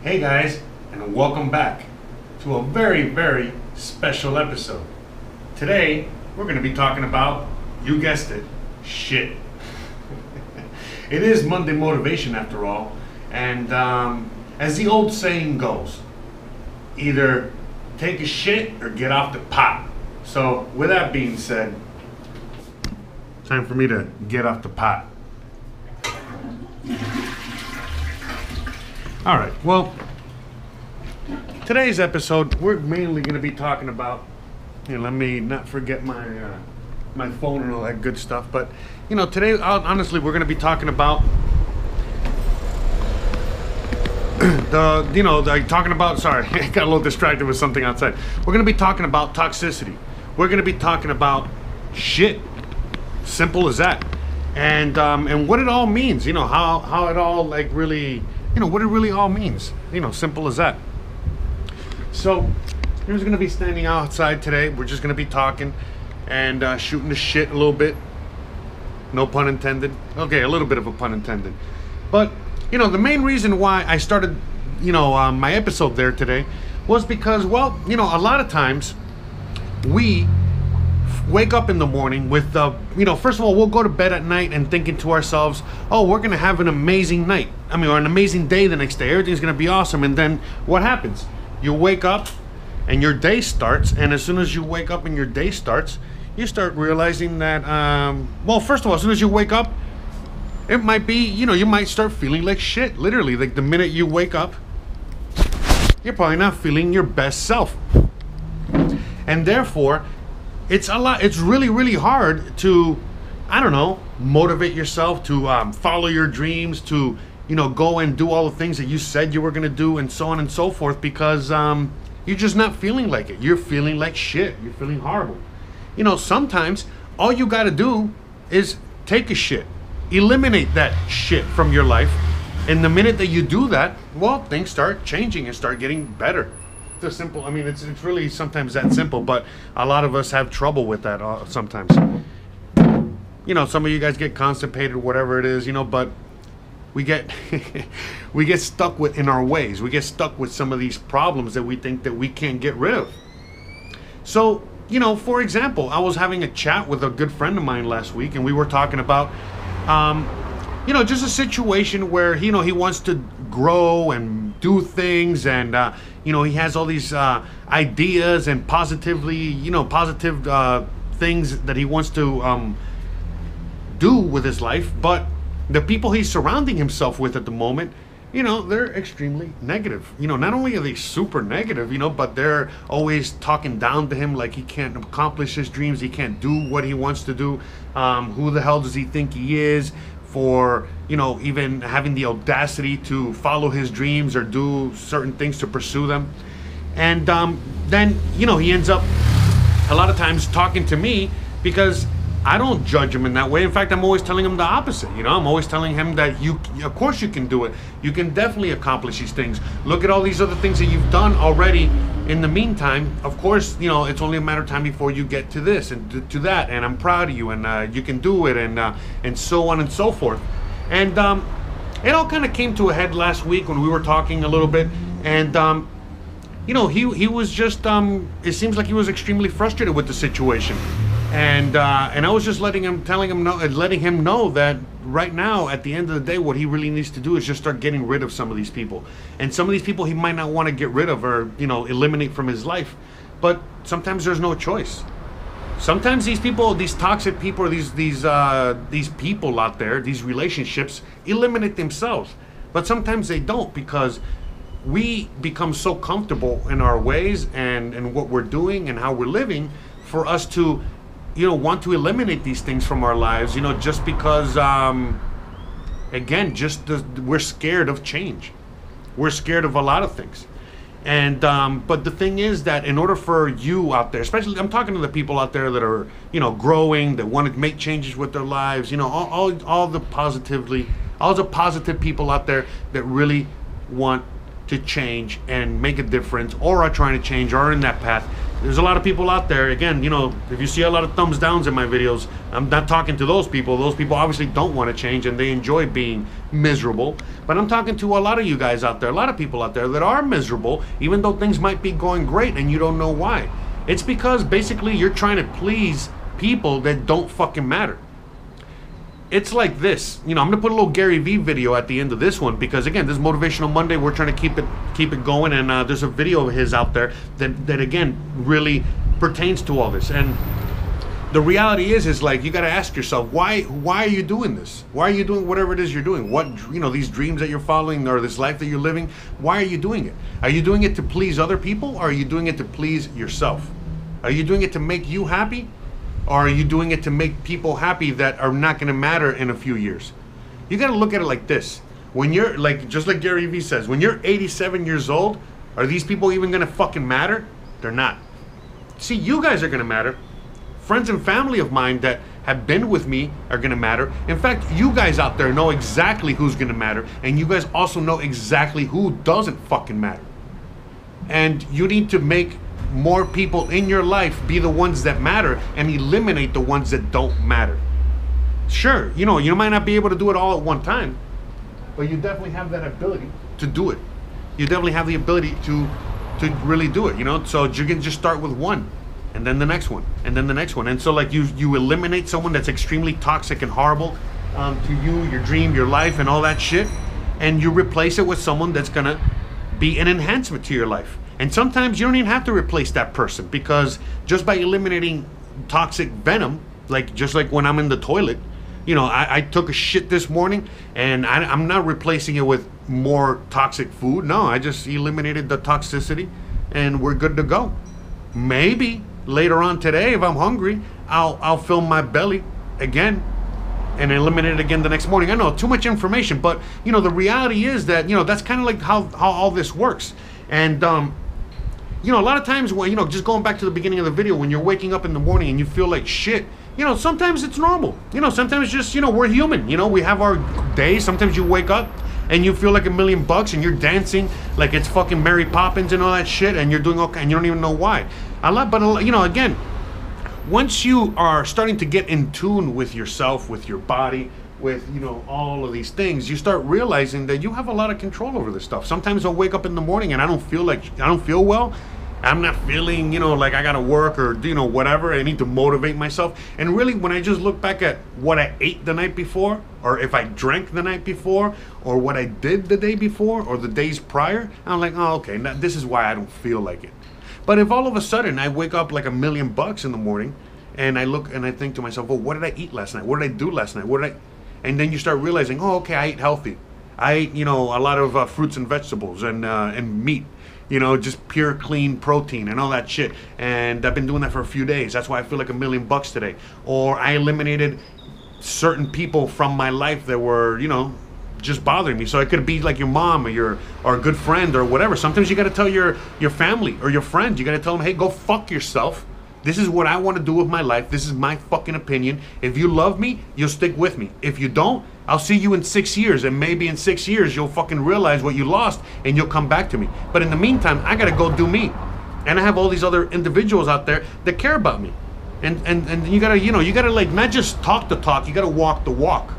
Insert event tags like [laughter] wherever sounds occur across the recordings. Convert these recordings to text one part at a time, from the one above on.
Hey guys, and welcome back to a very, very special episode. Today, we're going to be talking about, you guessed it, shit. [laughs] it is Monday Motivation after all, and um, as the old saying goes, either take a shit or get off the pot. So, with that being said, time for me to get off the pot. All right. Well, today's episode, we're mainly going to be talking about. You know, let me not forget my uh, my phone and all that good stuff. But you know, today, honestly, we're going to be talking about [clears throat] the. You know, like talking about. Sorry, [laughs] I got a little distracted with something outside. We're going to be talking about toxicity. We're going to be talking about shit. Simple as that. And um, and what it all means. You know how how it all like really you know, what it really all means. You know, simple as that. So, here's going to be standing outside today. We're just going to be talking and uh, shooting the shit a little bit. No pun intended. Okay, a little bit of a pun intended. But, you know, the main reason why I started, you know, um, my episode there today was because, well, you know, a lot of times we wake up in the morning with uh, you know first of all we'll go to bed at night and thinking to ourselves oh we're gonna have an amazing night. I mean or an amazing day the next day. Everything's gonna be awesome. And then what happens? You wake up and your day starts and as soon as you wake up and your day starts you start realizing that um, well first of all as soon as you wake up it might be you know you might start feeling like shit literally. Like the minute you wake up you're probably not feeling your best self. And therefore it's a lot it's really really hard to i don't know motivate yourself to um, follow your dreams to you know go and do all the things that you said you were going to do and so on and so forth because um, you're just not feeling like it. You're feeling like shit. You're feeling horrible. You know sometimes all you got to do is take a shit. Eliminate that shit from your life. And the minute that you do that well things start changing and start getting better the simple. I mean, it's it's really sometimes that simple, but a lot of us have trouble with that uh, sometimes. You know, some of you guys get constipated, whatever it is, you know, but we get [laughs] we get stuck with in our ways. We get stuck with some of these problems that we think that we can't get rid of. So, you know, for example, I was having a chat with a good friend of mine last week, and we were talking about, um, you know, just a situation where you know he wants to grow and do things and uh, you know he has all these uh, ideas and positively you know positive uh, things that he wants to um, do with his life. But the people he's surrounding himself with at the moment you know they're extremely negative. You know not only are they super negative you know but they're always talking down to him like he can't accomplish his dreams. He can't do what he wants to do. Um, who the hell does he think he is for you know even having the audacity to follow his dreams or do certain things to pursue them. And um, then you know he ends up a lot of times talking to me because I don't judge him in that way. In fact, I'm always telling him the opposite. You know, I'm always telling him that you, of course, you can do it. You can definitely accomplish these things. Look at all these other things that you've done already. In the meantime, of course, you know, it's only a matter of time before you get to this and to, that. And I'm proud of you, and uh, you can do it, and uh, and so on and so forth. And um, it all kind of came to a head last week when we were talking a little bit, and um, you know, he he was just um, it seems like he was extremely frustrated with the situation and uh, and I was just letting him, telling him, know, letting him know that right now, at the end of the day, what he really needs to do is just start getting rid of some of these people, and some of these people he might not want to get rid of or you know eliminate from his life, but sometimes there's no choice. Sometimes these people, these toxic people, these these uh, these people out there, these relationships eliminate themselves, but sometimes they don't because we become so comfortable in our ways and and what we're doing and how we're living for us to you know want to eliminate these things from our lives you know just because um again just the, we're scared of change. We're scared of a lot of things. And um, but the thing is that in order for you out there especially i'm talking to the people out there that are you know growing that want to make changes with their lives you know all, all, all the positively all the positive people out there that really want to change and make a difference or are trying to change or are in that path there's a lot of people out there. Again, you know, if you see a lot of thumbs downs in my videos, I'm not talking to those people. Those people obviously don't want to change and they enjoy being miserable. But I'm talking to a lot of you guys out there, a lot of people out there that are miserable, even though things might be going great and you don't know why. It's because basically you're trying to please people that don't fucking matter it's like this. You know, I'm gonna put a little Gary Vee video at the end of this one because again, this is Motivational Monday. We're trying to keep it keep it going, and uh, there's a video of his out there that that again really pertains to all this. And the reality is, is like you got to ask yourself why why are you doing this? Why are you doing whatever it is you're doing? What you know these dreams that you're following or this life that you're living? Why are you doing it? Are you doing it to please other people, or are you doing it to please yourself? Are you doing it to make you happy, or are you doing it to make people happy that are not going to matter in a few years? You got to look at it like this. When you're like, just like Gary Vee says, when you're 87 years old, are these people even going to fucking matter? They're not. See, you guys are going to matter. Friends and family of mine that have been with me are going to matter. In fact, you guys out there know exactly who's going to matter, and you guys also know exactly who doesn't fucking matter. And you need to make more people in your life be the ones that matter and eliminate the ones that don't matter. Sure, you know, you might not be able to do it all at one time, but you definitely have that ability to do it. You definitely have the ability to to really do it, you know? So you can just start with one and then the next one and then the next one. And so like you you eliminate someone that's extremely toxic and horrible um, to you, your dream, your life and all that shit and you replace it with someone that's going to be an enhancement to your life. And sometimes you don't even have to replace that person because just by eliminating toxic venom, like just like when I'm in the toilet, you know, I, I took a shit this morning and I, I'm not replacing it with more toxic food. No, I just eliminated the toxicity and we're good to go. Maybe later on today, if I'm hungry, I'll I'll fill my belly again and eliminate it again the next morning. I know too much information, but you know the reality is that you know that's kind of like how how all this works. And um, you know, a lot of times when, you know, just going back to the beginning of the video, when you're waking up in the morning and you feel like shit, you know, sometimes it's normal. You know, sometimes just, you know, we're human. You know, we have our days. Sometimes you wake up and you feel like a million bucks and you're dancing like it's fucking Mary Poppins and all that shit and you're doing okay and you don't even know why. I love, but, you know, again, once you are starting to get in tune with yourself, with your body, with you know all of these things you start realizing that you have a lot of control over this stuff. Sometimes i'll wake up in the morning and i don't feel like i don't feel well. I'm not feeling you know like i gotta work or you know whatever. I need to motivate myself. And really when i just look back at what i ate the night before or if i drank the night before or what i did the day before or the days prior i'm like oh okay now this is why i don't feel like it. But if all of a sudden i wake up like a million bucks in the morning and i look and i think to myself well what did i eat last night? What did i do last night? What did i and then you start realizing, oh, okay, I eat healthy. I eat, you know, a lot of uh, fruits and vegetables and uh, and meat. You know, just pure, clean protein and all that shit. And I've been doing that for a few days. That's why I feel like a million bucks today. Or I eliminated certain people from my life that were, you know, just bothering me. So it could be like your mom or your or a good friend or whatever. Sometimes you got to tell your your family or your friends. You got to tell them, hey, go fuck yourself this is what I want to do with my life. This is my fucking opinion. If you love me, you'll stick with me. If you don't, I'll see you in six years, and maybe in six years you'll fucking realize what you lost and you'll come back to me. But in the meantime, I gotta go do me. And I have all these other individuals out there that care about me. And and, and you gotta, you know, you gotta like not just talk the talk, you gotta walk the walk.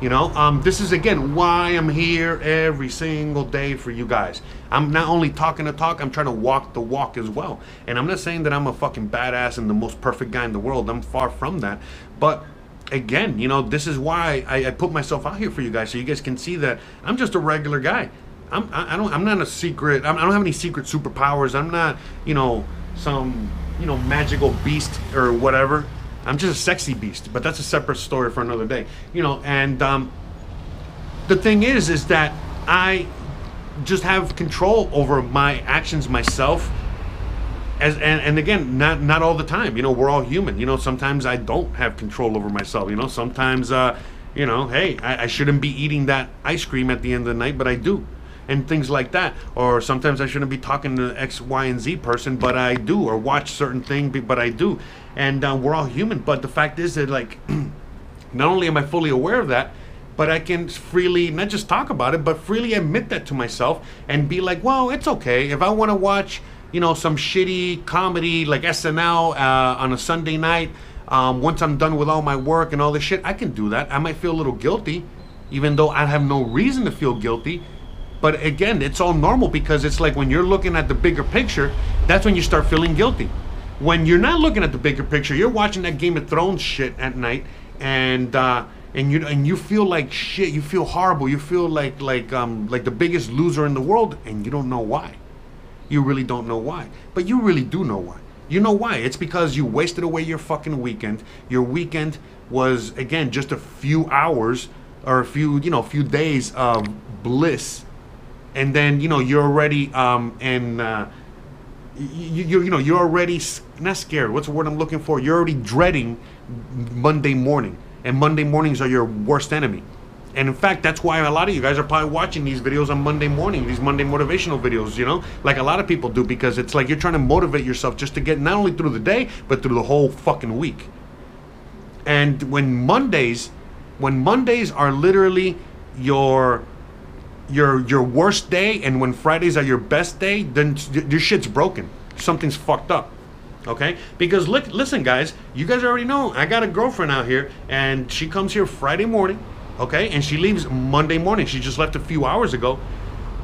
You know, um, this is again why I'm here every single day for you guys. I'm not only talking the talk, I'm trying to walk the walk as well. And I'm not saying that I'm a fucking badass and the most perfect guy in the world. I'm far from that. But again, you know, this is why I, I put myself out here for you guys so you guys can see that I'm just a regular guy. I'm I, I don't I'm not a secret. I'm, I don't have any secret superpowers. I'm not you know some you know magical beast or whatever. I'm just a sexy beast, but that's a separate story for another day. You know, and um, the thing is, is that I just have control over my actions myself. As and, and again, not not all the time. You know, we're all human. You know, sometimes I don't have control over myself. You know, sometimes, uh, you know, hey, I, I shouldn't be eating that ice cream at the end of the night, but I do and things like that. Or sometimes I shouldn't be talking to X, Y, and Z person, but I do, or watch certain thing, but I do. And uh, we're all human. But the fact is that, like, [clears throat] not only am I fully aware of that, but I can freely not just talk about it, but freely admit that to myself and be like, well, it's okay. If I want to watch, you know, some shitty comedy like SNL uh, on a Sunday night. Um, once I'm done with all my work and all this shit, I can do that. I might feel a little guilty, even though I have no reason to feel guilty. But again, it's all normal because it's like when you're looking at the bigger picture, that's when you start feeling guilty. When you're not looking at the bigger picture, you're watching that Game of Thrones shit at night, and uh, and you and you feel like shit. You feel horrible. You feel like like um like the biggest loser in the world, and you don't know why. You really don't know why, but you really do know why. You know why? It's because you wasted away your fucking weekend. Your weekend was again just a few hours or a few you know a few days of bliss and then you know you're already um and uh, you, you you know you're already not scared. What's the word I'm looking for? You're already dreading Monday morning, and Monday mornings are your worst enemy. And in fact, that's why a lot of you guys are probably watching these videos on Monday morning, these Monday motivational videos, you know, like a lot of people do, because it's like you're trying to motivate yourself just to get not only through the day, but through the whole fucking week. And when Mondays, when Mondays are literally your your your worst day and when Fridays are your best day, then your shit's broken. Something's fucked up. Okay? Because look, listen, guys, you guys already know I got a girlfriend out here, and she comes here Friday morning, okay, and she leaves Monday morning. She just left a few hours ago,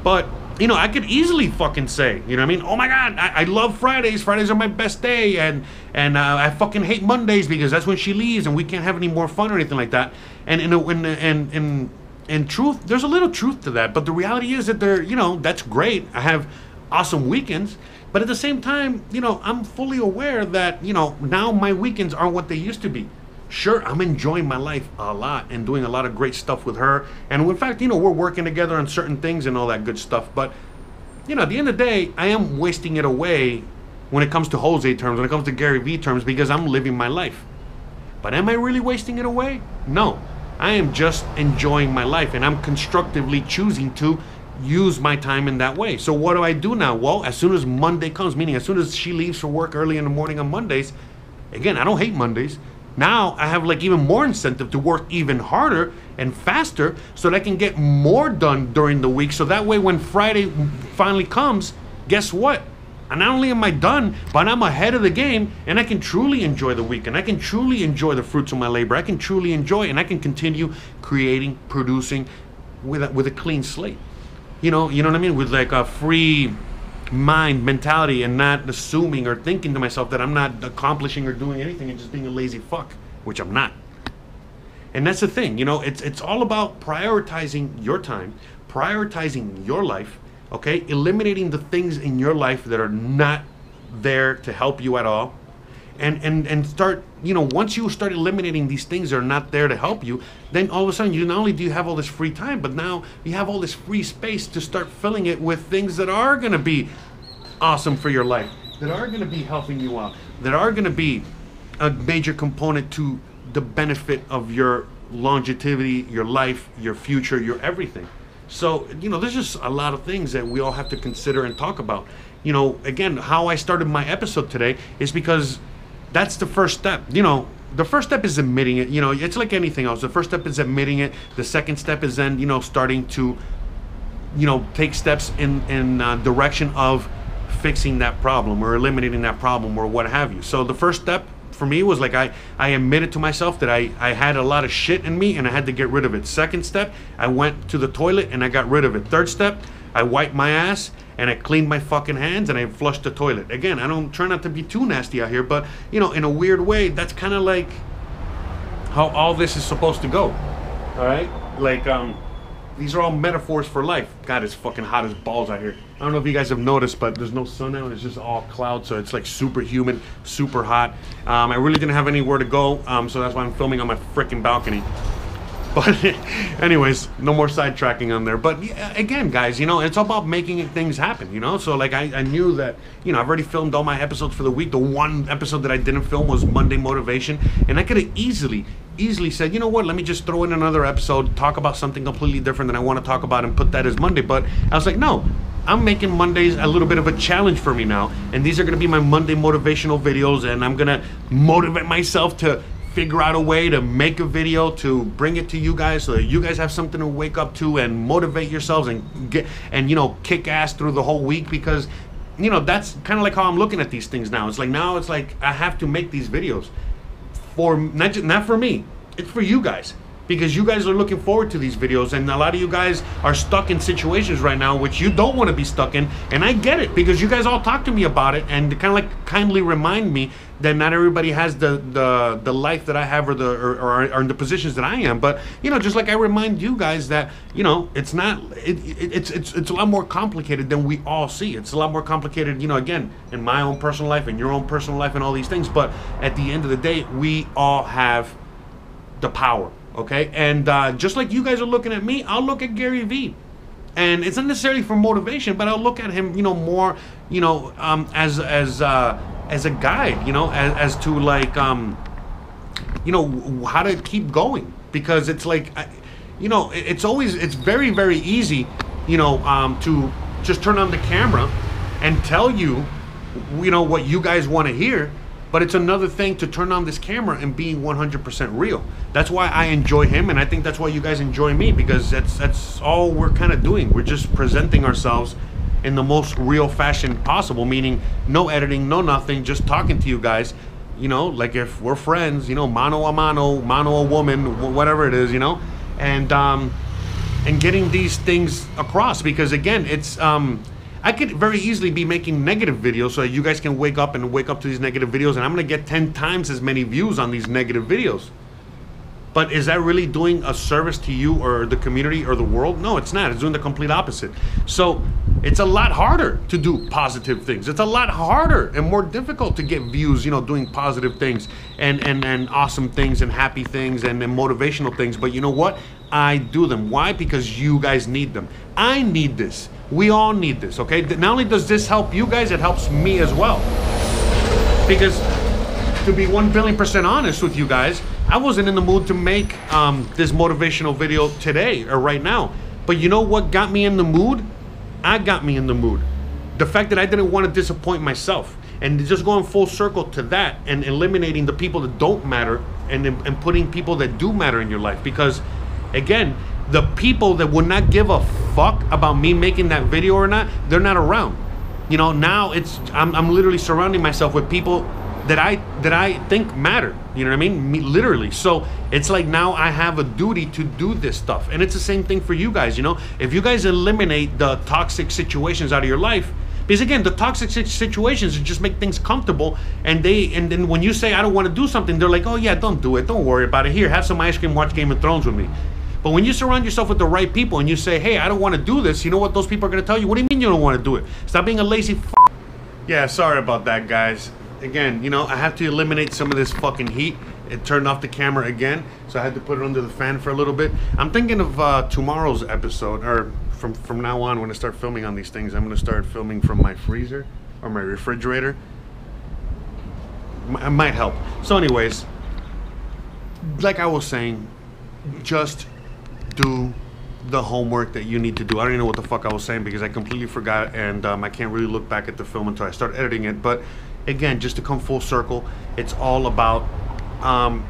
but you know, I could easily fucking say, you know what I mean? Oh my God, I, I love Fridays. Fridays are my best day, and and uh, I fucking hate Mondays because that's when she leaves, and we can't have any more fun or anything like that. And in and and and and truth, there's a little truth to that. But the reality is that they're, you know, that's great. I have awesome weekends. But at the same time, you know, I'm fully aware that, you know, now my weekends aren't what they used to be. Sure, I'm enjoying my life a lot and doing a lot of great stuff with her. And in fact, you know, we're working together on certain things and all that good stuff. But, you know, at the end of the day, I am wasting it away when it comes to Jose terms, when it comes to Gary Vee terms, because I'm living my life. But am I really wasting it away? No. I am just enjoying my life and I'm constructively choosing to use my time in that way. So what do I do now? Well, as soon as Monday comes, meaning as soon as she leaves for work early in the morning on Mondays, again, I don't hate Mondays. Now I have like even more incentive to work even harder and faster so that I can get more done during the week. So that way when Friday finally comes, guess what? And not only am I done, but I'm ahead of the game and I can truly enjoy the weekend. I can truly enjoy the fruits of my labor. I can truly enjoy and I can continue creating, producing with a, with a clean slate. You know, you know what I mean? With like a free mind mentality and not assuming or thinking to myself that I'm not accomplishing or doing anything and just being a lazy fuck, which I'm not. And that's the thing, you know, it's it's all about prioritizing your time, prioritizing your life okay? Eliminating the things in your life that are not there to help you at all. And and and start you know once you start eliminating these things that are not there to help you then all of a sudden you not only do you have all this free time but now you have all this free space to start filling it with things that are going to be awesome for your life that are going to be helping you out that are going to be a major component to the benefit of your longevity your life your future your everything so, you know, there's just a lot of things that we all have to consider and talk about. You know, again, how I started my episode today is because that's the first step. You know, the first step is admitting it. You know, it's like anything else. The first step is admitting it. The second step is then, you know, starting to, you know, take steps in in uh, direction of fixing that problem or eliminating that problem or what have you. So the first step for me was like I, I admitted to myself that I, I had a lot of shit in me and I had to get rid of it. Second step, I went to the toilet and I got rid of it. Third step, I wiped my ass and I cleaned my fucking hands and I flushed the toilet. Again, I don't try not to be too nasty out here, but you know, in a weird way, that's kind of like how all this is supposed to go. All right? Like um these are all metaphors for life. God, it's fucking hot as balls out here. I don't know if you guys have noticed, but there's no sun out. It's just all cloud, so it's like super humid, super hot. Um, I really didn't have anywhere to go, um, so that's why I'm filming on my freaking balcony. [laughs] But anyways, no more sidetracking on there. But yeah, again, guys, you know, it's all about making things happen, you know? So like I, I knew that, you know, I've already filmed all my episodes for the week. The one episode that I didn't film was Monday Motivation. And I could have easily, easily said, you know what, let me just throw in another episode, talk about something completely different than I want to talk about and put that as Monday. But I was like, no, I'm making Mondays a little bit of a challenge for me now. And these are going to be my Monday motivational videos. And I'm going to motivate myself to figure out a way to make a video to bring it to you guys so that you guys have something to wake up to and motivate yourselves and get and you know kick ass through the whole week because you know, that's kind of like how I'm looking at these things now. It's like now it's like I have to make these videos for not not for me. It's for you guys because you guys are looking forward to these videos and a lot of you guys are stuck in situations right now which you don't want to be stuck in and i get it because you guys all talk to me about it and kind of like kindly remind me that not everybody has the the, the life that i have or the or, or, in the positions that i am but you know just like i remind you guys that you know it's not it, it, it's it's it's a lot more complicated than we all see. It's a lot more complicated you know again in my own personal life and your own personal life and all these things but at the end of the day we all have the power okay? And uh, just like you guys are looking at me, I'll look at Gary Vee. And it's not necessarily for motivation, but I'll look at him, you know, more, you know, um, as as uh, as a guide, you know, as, as to like, um, you know, how to keep going because it's like, you know, it's always it's very very easy, you know, um, to just turn on the camera and tell you, you know, what you guys want to hear but it's another thing to turn on this camera and being 100% real. That's why I enjoy him, and I think that's why you guys enjoy me because that's that's all we're kind of doing. We're just presenting ourselves in the most real fashion possible, meaning no editing, no nothing, just talking to you guys. You know, like if we're friends, you know, mano a mano, mano a woman, whatever it is, you know, and um, and getting these things across because again, it's um I could very easily be making negative videos so that you guys can wake up and wake up to these negative videos and I'm gonna get 10 times as many views on these negative videos. But is that really doing a service to you or the community or the world? No, it's not. It's doing the complete opposite. So it's a lot harder to do positive things. It's a lot harder and more difficult to get views, you know, doing positive things and and, and awesome things and happy things and, and motivational things. But you know what? I do them. Why? Because you guys need them. I need this. We all need this, okay? Not only does this help you guys, it helps me as well. Because to be 1 billion percent honest with you guys, I wasn't in the mood to make um, this motivational video today or right now. But you know what got me in the mood? I got me in the mood. The fact that I didn't want to disappoint myself. And just going full circle to that and eliminating the people that don't matter and, and putting people that do matter in your life. Because again, the people that would not give a fuck about me making that video or not, they're not around. You know, now it's I'm, I'm literally surrounding myself with people that I that I think matter. You know what I mean? Me, literally. So it's like now I have a duty to do this stuff, and it's the same thing for you guys. You know, if you guys eliminate the toxic situations out of your life, because again, the toxic situations just make things comfortable, and they and then when you say I don't want to do something, they're like, oh yeah, don't do it, don't worry about it. Here, have some ice cream, watch Game of Thrones with me. But when you surround yourself with the right people and you say, hey, I don't want to do this, you know what those people are going to tell you? What do you mean you don't want to do it? Stop being a lazy f Yeah, sorry about that, guys. Again, you know, I have to eliminate some of this fucking heat. It turned off the camera again, so I had to put it under the fan for a little bit. I'm thinking of uh, tomorrow's episode, or from, from now on when I start filming on these things, I'm going to start filming from my freezer or my refrigerator. It might help. So anyways, like I was saying, just do the homework that you need to do. I don't even know what the fuck I was saying because I completely forgot and um, I can't really look back at the film until I start editing it. But again, just to come full circle, it's all about um,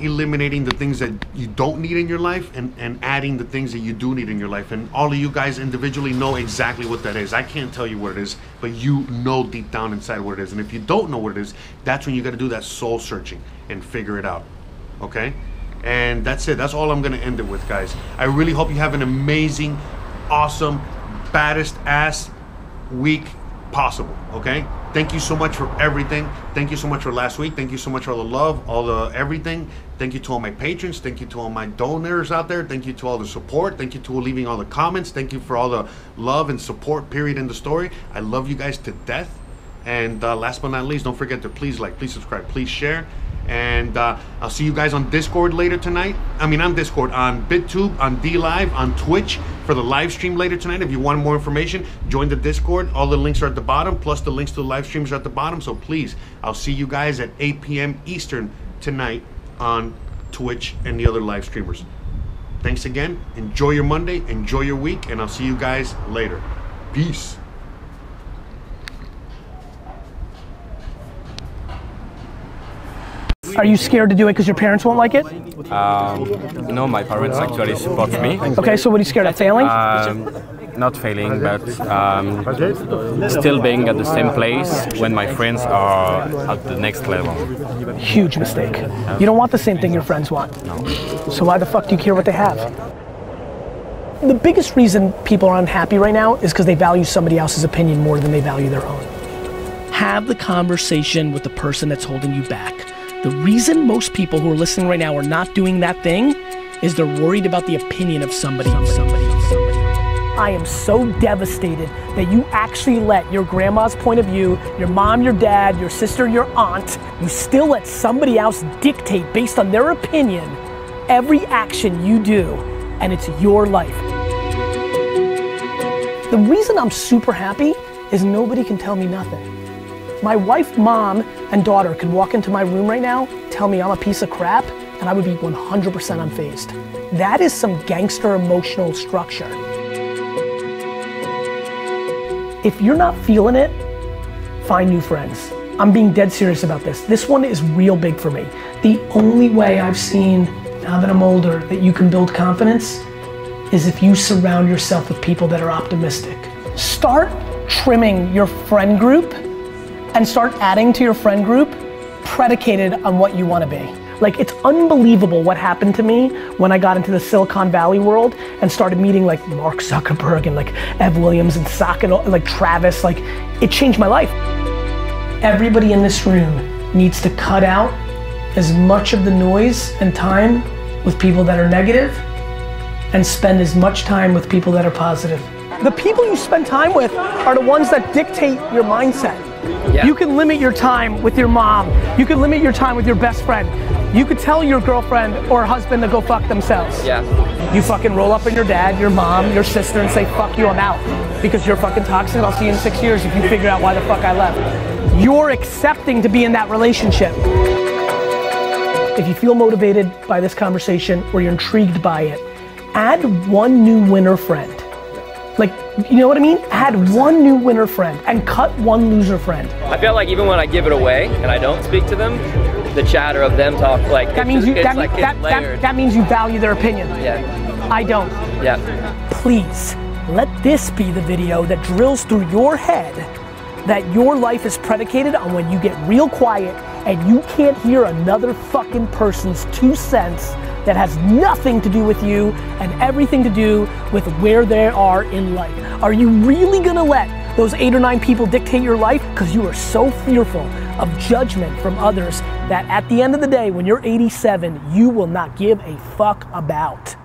eliminating the things that you don't need in your life and, and adding the things that you do need in your life. And all of you guys individually know exactly what that is. I can't tell you what it is, but you know deep down inside what it is. And if you don't know what it is, that's when you got to do that soul searching and figure it out. Okay? And that's it. That's all I'm going to end it with, guys. I really hope you have an amazing, awesome, baddest ass week possible, okay? Thank you so much for everything. Thank you so much for last week. Thank you so much for all the love, all the everything. Thank you to all my patrons. Thank you to all my donors out there. Thank you to all the support. Thank you to leaving all the comments. Thank you for all the love and support, period, in the story. I love you guys to death. And uh, last but not least, don't forget to please like, please subscribe, please share. And uh, I'll see you guys on Discord later tonight. I mean, on Discord, on BitTube, on DLive, on Twitch for the live stream later tonight. If you want more information, join the Discord. All the links are at the bottom, plus the links to the live streams are at the bottom. So please, I'll see you guys at 8 p.m. Eastern tonight on Twitch and the other live streamers. Thanks again. Enjoy your Monday, enjoy your week, and I'll see you guys later. Peace. Are you scared to do it because your parents won't like it? Um, no, my parents actually support me. Okay, so what are you scared of failing? Um, not failing, but um, still being at the same place when my friends are at the next level. Huge mistake. You don't want the same thing your friends want. So why the fuck do you care what they have? The biggest reason people are unhappy right now is because they value somebody else's opinion more than they value their own. Have the conversation with the person that's holding you back. The reason most people who are listening right now are not doing that thing is they're worried about the opinion of somebody. somebody, somebody. I am so devastated that you actually let your grandma's point of view, your mom, your dad, your sister, your aunt, you still let somebody else dictate based on their opinion every action you do, and it's your life. The reason I'm super happy is nobody can tell me nothing. My wife, mom, and daughter could walk into my room right now, tell me I'm a piece of crap, and I would be 100% unfazed. That is some gangster emotional structure. If you're not feeling it, find new friends. I'm being dead serious about this. This one is real big for me. The only way I've seen, now that I'm older, that you can build confidence is if you surround yourself with people that are optimistic. Start trimming your friend group and start adding to your friend group predicated on what you want to be. Like it's unbelievable what happened to me when I got into the Silicon Valley world and started meeting like Mark Zuckerberg and like Ev Williams and Sock and like Travis. Like it changed my life. Everybody in this room needs to cut out as much of the noise and time with people that are negative and spend as much time with people that are positive. The people you spend time with are the ones that dictate your mindset. Yeah. You can limit your time with your mom. You can limit your time with your best friend. You could tell your girlfriend or husband to go fuck themselves. Yeah. You fucking roll up on your dad, your mom, your sister and say, fuck you, I'm out. Because you're fucking toxic. I'll see you in six years if you figure out why the fuck I left. You're accepting to be in that relationship. If you feel motivated by this conversation or you're intrigued by it, add one new winner friend. Like, you know what I mean? Had one new winner friend and cut one loser friend. I feel like even when I give it away and I don't speak to them, the chatter of them talk like that means you that, like that, that, that means you value their opinion. Yeah. I don't. Yeah. Please let this be the video that drills through your head that your life is predicated on when you get real quiet and you can't hear another fucking person's two cents that has nothing to do with you and everything to do with where they are in life. Are you really gonna let those eight or nine people dictate your life? Because you are so fearful of judgment from others that at the end of the day, when you're 87, you will not give a fuck about.